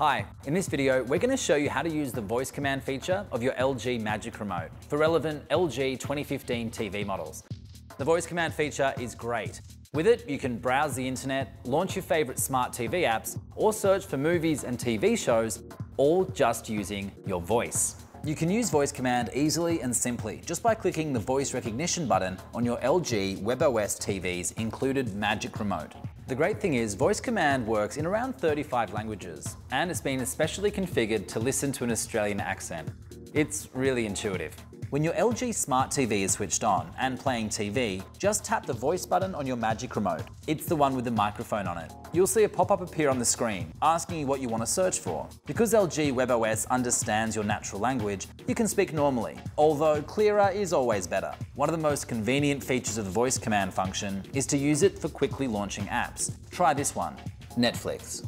Hi, in this video, we're going to show you how to use the voice command feature of your LG Magic Remote for relevant LG 2015 TV models. The voice command feature is great. With it, you can browse the internet, launch your favorite smart TV apps, or search for movies and TV shows, all just using your voice. You can use voice command easily and simply just by clicking the voice recognition button on your LG WebOS TV's included Magic Remote. The great thing is voice command works in around 35 languages and it's been especially configured to listen to an Australian accent. It's really intuitive. When your LG Smart TV is switched on and playing TV, just tap the voice button on your Magic Remote. It's the one with the microphone on it. You'll see a pop-up appear on the screen, asking you what you want to search for. Because LG WebOS understands your natural language, you can speak normally, although clearer is always better. One of the most convenient features of the voice command function is to use it for quickly launching apps. Try this one, Netflix.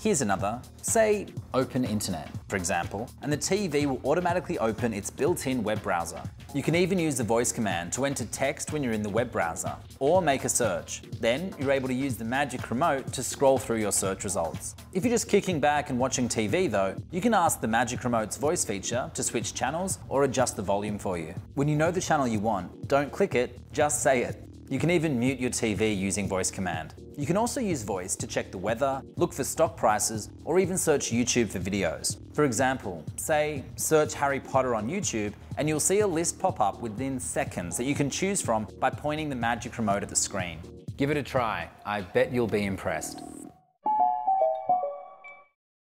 Here's another. Say, open internet, for example, and the TV will automatically open its built-in web browser. You can even use the voice command to enter text when you're in the web browser, or make a search. Then you're able to use the magic remote to scroll through your search results. If you're just kicking back and watching TV though, you can ask the magic remote's voice feature to switch channels or adjust the volume for you. When you know the channel you want, don't click it, just say it. You can even mute your TV using voice command. You can also use voice to check the weather, look for stock prices, or even search YouTube for videos. For example, say, search Harry Potter on YouTube, and you'll see a list pop up within seconds that you can choose from by pointing the magic remote at the screen. Give it a try, I bet you'll be impressed.